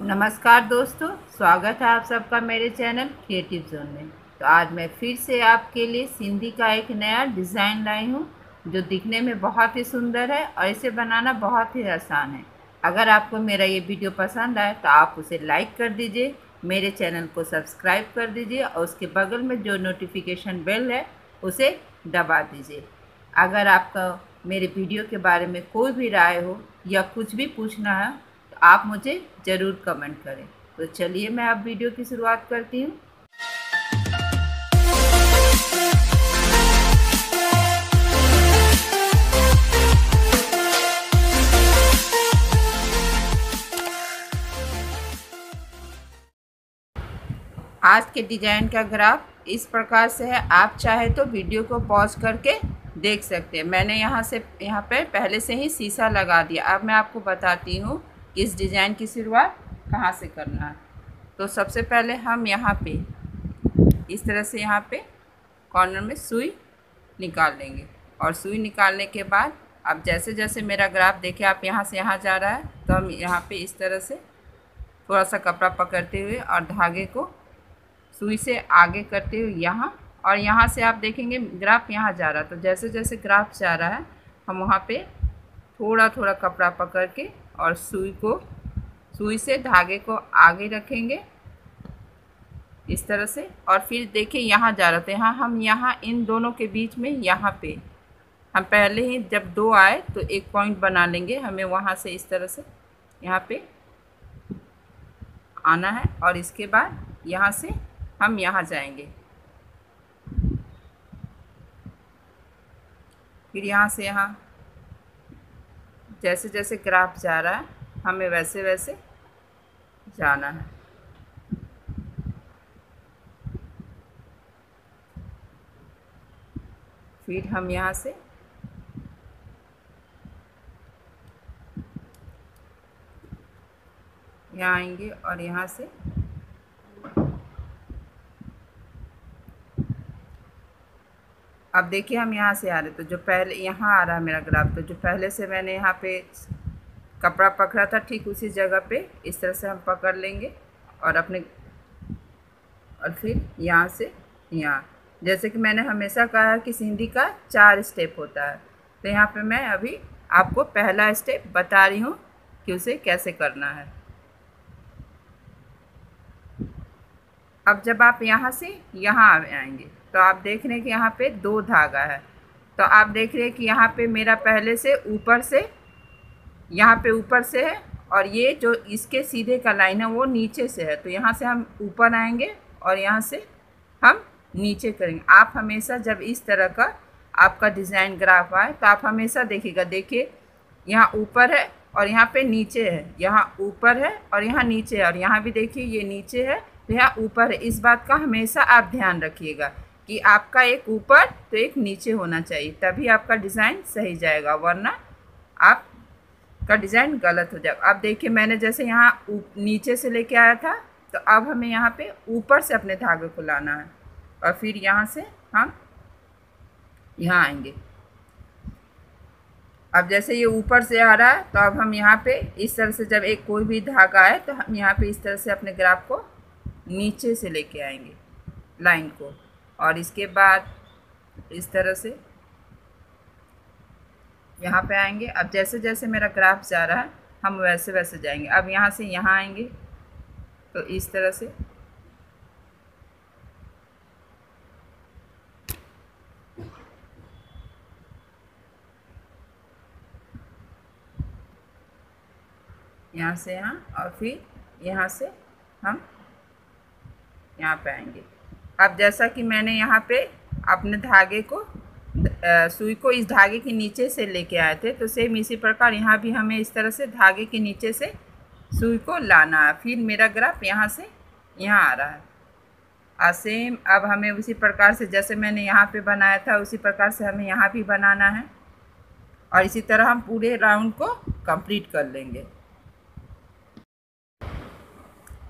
नमस्कार दोस्तों, स्वागत है आप सबका मेरे चैनल क्रिएटिव जोन में। तो आज मैं फिर से आपके लिए सिंधी का एक नया डिज़ाइन लाई हूँ, जो दिखने में बहुत ही सुंदर है और इसे बनाना बहुत ही आसान है। अगर आपको मेरा ये वीडियो पसंद आए तो आप उसे लाइक कर दीजिए, मेरे चैनल को सब्सक्राइब कर दीजिए और उसके बगल में जो नोटिफिकेशन बेल है, उसे दबा दीजिए। अगर आपका मेरे वीडियो के बारे में कोई भी राय हो या कुछ भी पूछना है आप मुझे ज़रूर कमेंट करें। तो चलिए मैं अब वीडियो की शुरुआत करती हूँ। आज के डिज़ाइन का ग्राफ इस प्रकार से है। आप चाहे तो वीडियो को पॉज करके देख सकते हैं। मैंने यहाँ से, यहाँ पर पहले से ही शीशा लगा दिया। अब मैं आपको बताती हूँ इस डिज़ाइन की शुरुआत कहाँ से करना है? तो सबसे पहले हम यहाँ पे, इस तरह से यहाँ पे कॉर्नर में सुई निकाल लेंगे। और सुई निकालने के बाद, अब जैसे जैसे मेरा ग्राफ देखे, आप यहाँ से यहाँ जा रहा है तो हम यहाँ पे इस तरह से थोड़ा सा कपड़ा पकड़ते हुए और धागे को सुई से आगे करते हुए यहाँ, और यहाँ से आप देखेंगे ग्राफ यहाँ जा रहा है। तो जैसे जैसे ग्राफ जा रहा है, हम वहाँ पे थोड़ा थोड़ा कपड़ा पकड़ के और सुई को, सुई से धागे को आगे रखेंगे इस तरह से। और फिर देखिए यहाँ जा रहे थे। यहाँ हम यहाँ, इन दोनों के बीच में यहाँ पे। हम पहले ही जब दो आए तो एक पॉइंट बना लेंगे। हमें वहाँ से इस तरह से यहाँ पे आना है और इसके बाद यहाँ से हम यहाँ जाएँगे। फिर यहाँ से यहाँ जैसे जैसे ग्राफ जा रहा है, हमें वैसे वैसे जाना है। फिर हम यहाँ से यहाँ आएँगे और यहाँ से अब देखिए हम यहाँ से आ रहे तो जो पहले, यहाँ आ रहा है मेरा ग्राफ। तो जो पहले से मैंने यहाँ पे कपड़ा पकड़ा था, ठीक उसी जगह पे इस तरह से हम पकड़ लेंगे और अपने और फिर यहाँ से यहाँ। जैसे कि मैंने हमेशा कहा कि सिंधी का चार स्टेप होता है। तो यहाँ पे मैं अभी आपको पहला स्टेप बता रही हूँ कि उसे कैसे करना है। अब जब आप यहाँ से यहाँ आएँगे तो आप देख रहे हैं कि यहाँ पे दो धागा है। तो आप देख रहे हैं कि यहाँ पे मेरा पहले से ऊपर से, यहाँ पे ऊपर से है और ये जो इसके सीधे का लाइन है वो नीचे से है। तो यहाँ से हम ऊपर आएँगे और यहाँ से हम नीचे करेंगे। आप हमेशा जब इस तरह का आपका डिज़ाइन ग्राफ आए तो आप हमेशा देखिएगा, देखिए, यहाँ ऊपर है और यहाँ पे नीचे है। यहाँ ऊपर है और यहाँ नीचे है और यहाँ भी देखिए ये नीचे है तो यहाँ ऊपर है। इस बात का हमेशा आप ध्यान रखिएगा। कि आपका एक ऊपर तो एक नीचे होना चाहिए, तभी आपका डिज़ाइन सही जाएगा, वरना आप, का डिज़ाइन गलत हो जाएगा। अब देखिए, मैंने जैसे यहाँ नीचे से लेके आया था तो अब हमें यहाँ पे ऊपर से अपने धागे को लाना है, और फिर यहाँ से हम यहाँ आएँगे। अब जैसे ये ऊपर से आ रहा है तो अब हम यहाँ पे इस तरह से जब एक कोई भी धागा आए तो हम यहाँ पे इस तरह से अपने ग्राफ को नीचे से लेके आएँगे, लाइन को। और इसके बाद इस तरह से यहाँ पे आएँगे। अब जैसे जैसे मेरा ग्राफ जा रहा है, हम वैसे वैसे जाएँगे। अब यहाँ से यहाँ आएँगे तो इस तरह से। यहाँ से यहाँ और फिर यहाँ से हम यहाँ पे आएँगे। अब जैसा कि मैंने यहाँ पे अपने धागे को सुई को इस धागे के नीचे से लेके आए थे तो सेम इसी प्रकार यहाँ भी हमें इस तरह से धागे के नीचे से सुई को लाना है। फिर मेरा ग्राफ यहाँ से यहाँ आ रहा है। और सेम अब हमें उसी प्रकार से जैसे मैंने यहाँ पे बनाया था, उसी प्रकार से हमें यहाँ भी बनाना है। और इसी तरह हम पूरे राउंड को कंप्लीट कर लेंगे।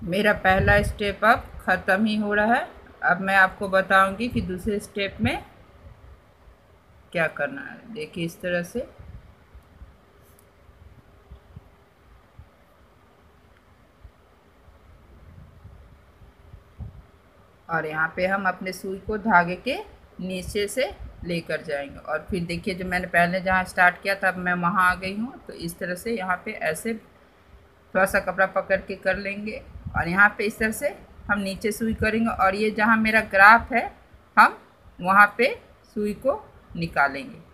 मेरा पहला स्टेप अब ख़त्म ही हो रहा है। अब मैं आपको बताऊँगी कि दूसरे स्टेप में क्या करना है। देखिए इस तरह से। और यहाँ पे हम अपने सुई को धागे के नीचे से लेकर जाएँगे। और फिर देखिए जो मैंने पहले जहाँ स्टार्ट किया था, अब मैं वहाँ आ गई हूँ। तो इस तरह से यहाँ पे ऐसे थोड़ा सा कपड़ा पकड़ के कर लेंगे। और यहाँ पे इस तरह से हम नीचे सुई करेंगे और ये जहाँ मेरा ग्राफ है, हम वहाँ पे सुई को निकालेंगे।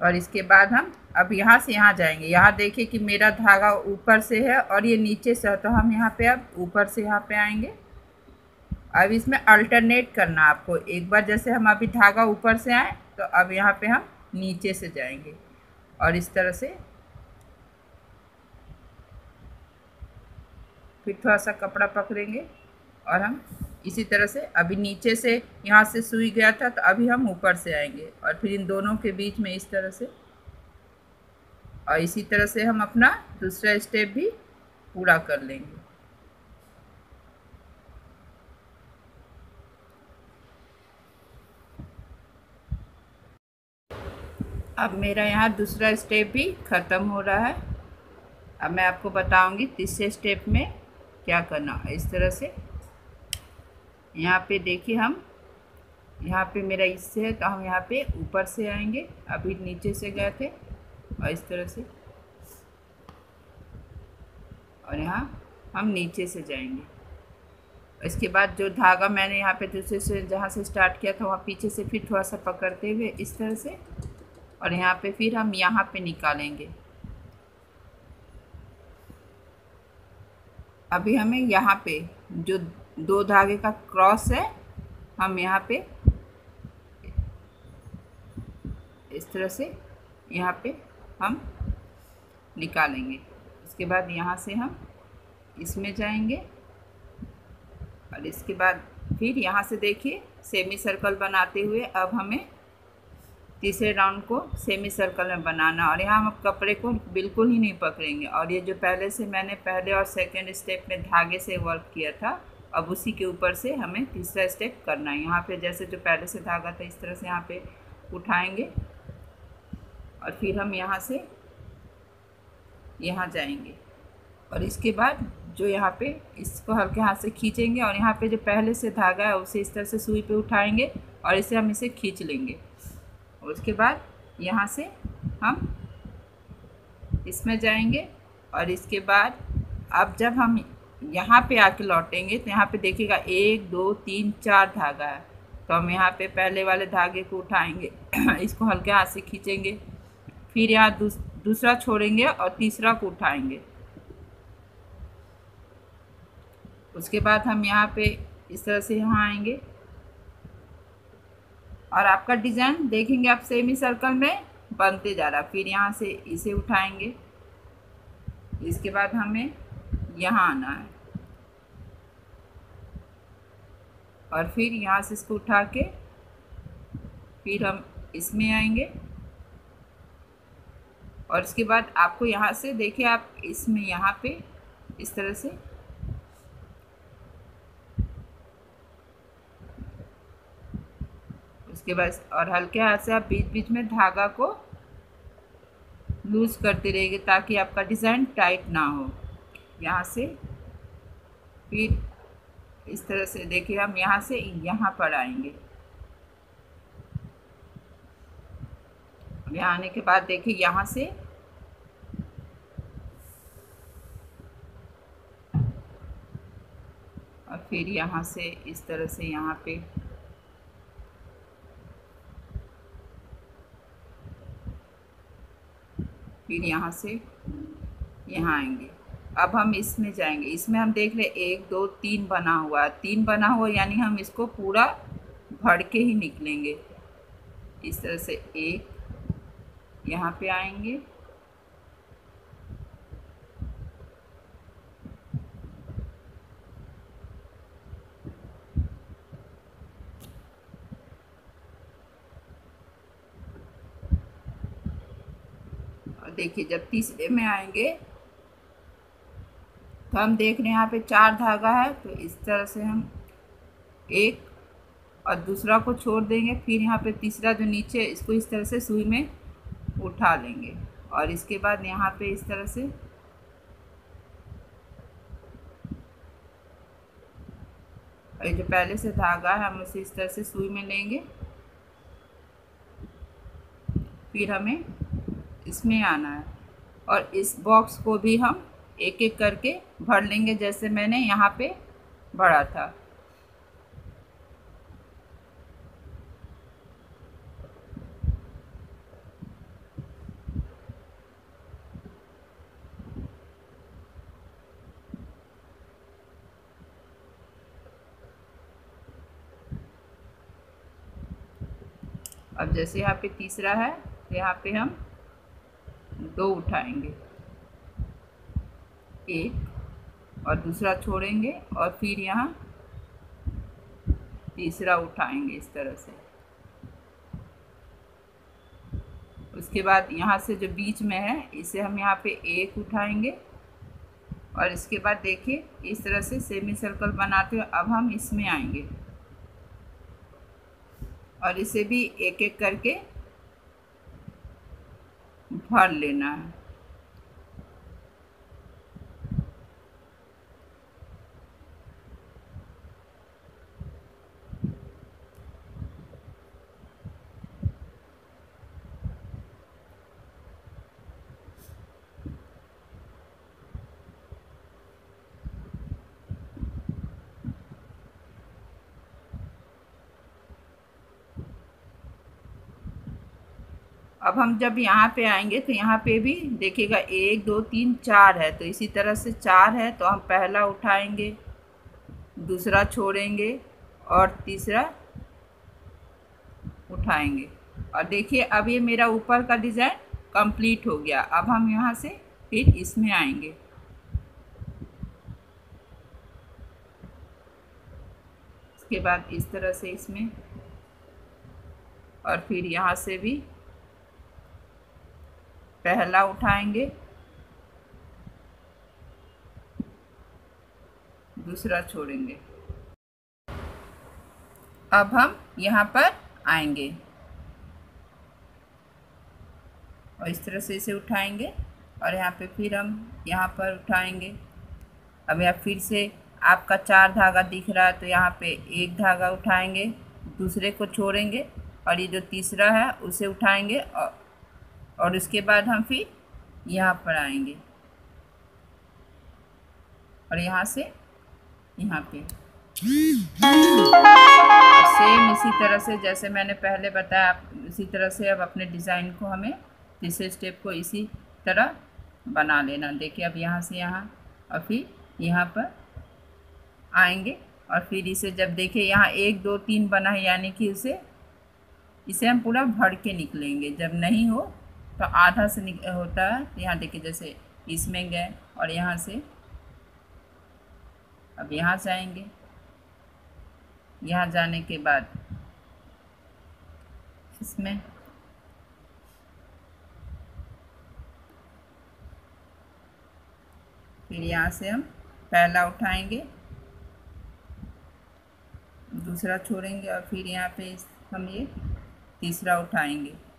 और इसके बाद हम अब यहाँ से यहाँ जाएँगे। यहाँ देखिए कि मेरा धागा ऊपर से है और ये नीचे से है तो हम यहाँ पे अब ऊपर से यहाँ पे आएँगे। अब इसमें अल्टरनेट करना आपको। एक बार जैसे हम अभी धागा ऊपर से आए तो अब यहाँ पे हम नीचे से जाएँगे और इस तरह से फिर थोड़ा सा कपड़ा पकड़ेंगे और हम इसी तरह से अभी नीचे से यहाँ से सुई गया था तो अभी हम ऊपर से आएँगे और फिर इन दोनों के बीच में इस तरह से और इसी तरह से हम अपना दूसरा स्टेप भी पूरा कर लेंगे। अब मेरा यहाँ दूसरा स्टेप भी ख़त्म हो रहा है। अब मैं आपको बताऊँगी तीसरे स्टेप में क्या करना इस तरह से। यहाँ पे देखिए हम, यहाँ पे मेरा इससे है तो हम यहाँ पे ऊपर से आएँगे। अभी नीचे से गए थे, और इस तरह से। और यहाँ हम नीचे से जाएँगे। इसके बाद जो धागा मैंने यहाँ पे दूसरे से, जहाँ से स्टार्ट किया था, वहाँ पीछे से फिर थोड़ा सा पकड़ते हुए इस तरह से। और यहाँ पे फिर हम यहाँ पे निकालेंगे। अभी हमें यहाँ पे जो दो धागे का क्रॉस है, हम यहाँ पे इस तरह से यहाँ पे हम निकालेंगे। इसके बाद यहाँ से हम इसमें जाएँगे और इसके बाद फिर यहाँ से देखिए सेमी सर्कल बनाते हुए अब हमें तीसरे राउंड को सेमी सर्कल में बनाना और यहाँ हम कपड़े को बिल्कुल ही नहीं पकड़ेंगे। और ये जो पहले से मैंने पहले और सेकेंड स्टेप में धागे से वर्क किया था, अब उसी के ऊपर से हमें तीसरा स्टेप करना है। यहाँ पे जैसे जो पहले से धागा था, इस तरह से यहाँ पे उठाएँगे और फिर हम यहाँ से यहाँ जाएँगे। और इसके बाद जो यहाँ पे इसको हल्के हाथ से खींचेंगे और यहाँ पे जो पहले से धागा है, उसे इस तरह से सुई पे उठाएँगे और इसे हम इसे खींच लेंगे। और उसके बाद यहाँ से हम इसमें जाएँगे और इसके बाद अब जब हम यहाँ पे आके लौटेंगे तो यहाँ पे देखिएगा एक दो तीन चार धागा है। तो हम यहाँ पे पहले वाले धागे को उठाएँगे इसको हल्के हाथ से खींचेंगे फिर यहाँ दूस, दूसरा छोड़ेंगे और तीसरा को उठाएँगे। उसके बाद हम यहाँ पे इस तरह से यहाँ आएँगे। और आपका डिज़ाइन देखेंगे आप सेमी सर्कल में, बनते जा रहा फिर यहाँ से इसे उठाएँगे। इसके बाद हमें यहाँ आना है। और फिर यहाँ से इसको उठा के फिर हम इसमें आएँगे। और इसके बाद आपको यहाँ से, देखिए आप इसमें, यहाँ पे इस तरह से उसके बाद और हल्के हाथ से आप बीच बीच में धागा को लूज़ करते रहेंगे ताकि आपका डिज़ाइन टाइट ना हो। यहाँ से फिर इस तरह से देखिए, हम यहाँ से यहाँ पर आएँगे। यहाँ आने के बाद देखिए, यहाँ से और फिर यहाँ से इस तरह से यहाँ पे फिर यहाँ से यहाँ आएँगे। अब हम इसमें जाएँगे। इसमें हम देख रहे एक, दो, तीन बना हुआ तीन बना हुआ, यानी हम इसको पूरा भर के ही निकलेंगे। इस तरह से एक यहाँ पे आएँगे और देखिए, जब तीसरे में आएँगे तो हम देख रहे हैं यहाँ पे चार धागा है तो इस तरह से हम एक और दूसरा को छोड़ देंगे, फिर यहाँ पे तीसरा जो नीचे, इसको इस तरह से सुई में उठा लेंगे। और इसके बाद यहाँ पे इस तरह से और ये जो पहले से धागा है, हम उसे इस तरह से सुई में लेंगे। फिर हमें इसमें आना है। और इस बॉक्स को भी हम एक एक करके भर लेंगे, जैसे मैंने यहाँ पे भरा था। अब जैसे यहाँ पे तीसरा है, यहाँ पे हम दो उठाएँगे। एक और दूसरा छोड़ेंगे और फिर यहाँ तीसरा उठाएँगे इस तरह से। उसके बाद यहाँ से जो बीच में है, इसे हम यहाँ पे एक उठाएँगे। और इसके बाद देखिए, इस तरह से सेमी सर्कल बनाते हुए अब हम इसमें आएँगे। और इसे भी एक एक करके भर लेना है। अब हम जब यहाँ पे आएँगे तो यहाँ पे भी देखिएगा, एक, दो, तीन, चार है। तो इसी तरह से चार है तो हम पहला उठाएँगे, दूसरा छोड़ेंगे और तीसरा उठाएँगे। और देखिए, अब ये मेरा ऊपर का डिज़ाइन कंप्लीट हो गया। अब हम यहाँ से फिर इसमें आएँगे। इसके बाद इस तरह से इसमें और फिर यहाँ से भी पहला उठाएँगे। दूसरा छोड़ेंगे। अब हम यहाँ पर आएँगे। और इस तरह से इसे उठाएँगे और यहाँ पे फिर हम यहाँ पर उठाएँगे। अब यहाँ फिर से आपका चार धागा दिख रहा है तो यहाँ पे एक धागा उठाएँगे, दूसरे को छोड़ेंगे और ये जो तीसरा है उसे उठाएँगे और और उसके बाद हम फिर यहाँ पर आएँगे। और यहाँ से यहाँ पे। सेम इसी तरह से जैसे मैंने पहले बताया इसी तरह से अब अपने डिज़ाइन को हमें तीसरे स्टेप को इसी तरह बना लेना। देखिए अब यहाँ से यहाँ और फिर यहाँ पर आएँगे और फिर इसे जब देखें यहाँ एक, दो, तीन बना है, यानी कि उसे इसे हम पूरा भर के निकलेंगे। जब नहीं हो तो आधा से होता है। यहाँ देखिए जैसे इसमें गए और यहाँ से अब यहाँ से आएँगे। यहाँ जाने के बाद इसमें फिर यहाँ से हम पहला उठाएँगे। दूसरा छोड़ेंगे और फिर यहाँ पे हम ये तीसरा उठाएँगे।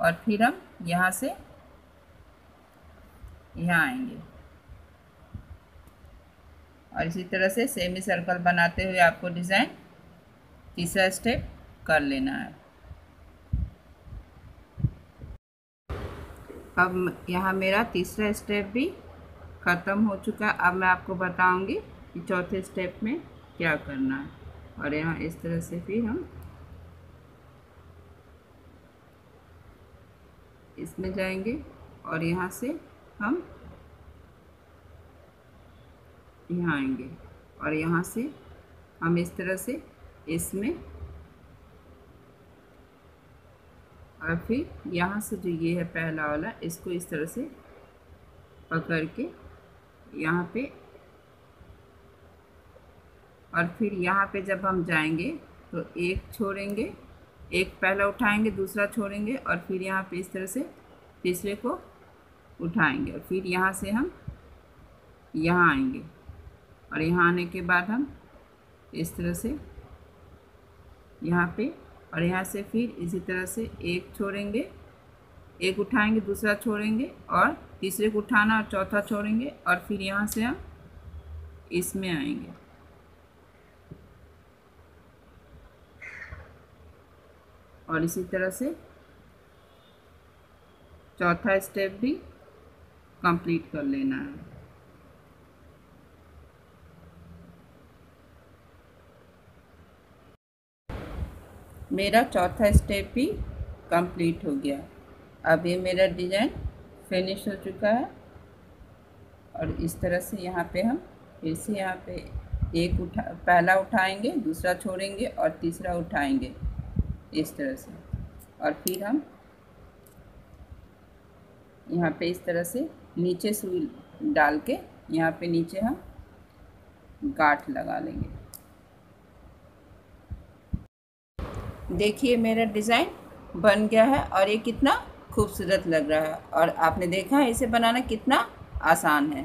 और फिर हम यहाँ से यहाँ आएँगे। और इसी तरह से सेमी सर्कल बनाते हुए आपको डिज़ाइन तीसरा स्टेप कर लेना है। अब यहाँ मेरा तीसरा स्टेप भी ख़त्म हो चुका है। अब मैं आपको बताऊँगी कि चौथे स्टेप में क्या करना है। और यहाँ इस तरह से फिर हम इसमें जाएँगे और यहाँ से हम यहाँ आएँगे और यहाँ से हम इस तरह से इसमें और फिर यहाँ से जो ये है पहला वाला, इसको इस तरह से पकड़ के यहाँ पे और फिर यहाँ पे जब हम जाएँगे तो एक छोड़ेंगे एक पहला उठाएँगे, दूसरा छोड़ेंगे और फिर यहाँ पे इस तरह से तीसरे को उठाएँगे और फिर यहाँ से हम यहाँ आएँगे और यहाँ आने के बाद हम इस तरह से यहाँ पे और यहाँ से फिर इसी तरह से एक छोड़ेंगे, एक उठाएँगे, दूसरा छोड़ेंगे और तीसरे को उठाना और चौथा छोड़ेंगे और फिर यहाँ से हम इसमें आएँगे। और इसी तरह से चौथा स्टेप भी कंप्लीट कर लेना है। मेरा चौथा स्टेप भी कंप्लीट हो गया। अब ये मेरा डिज़ाइन फिनिश हो चुका है। और इस तरह से यहाँ पे हम फिर से यहाँ पे एक उठा, पहला उठाएँगे, दूसरा छोड़ेंगे और तीसरा उठाएँगे। इस तरह से। और फिर हम यहाँ पे इस तरह से नीचे सुई डाल के यहाँ पे नीचे हम गाठ लगा लेंगे। देखिए मेरा डिज़ाइन बन गया है और ये कितना खूबसूरत लग रहा है। और आपने देखा है इसे बनाना कितना आसान है।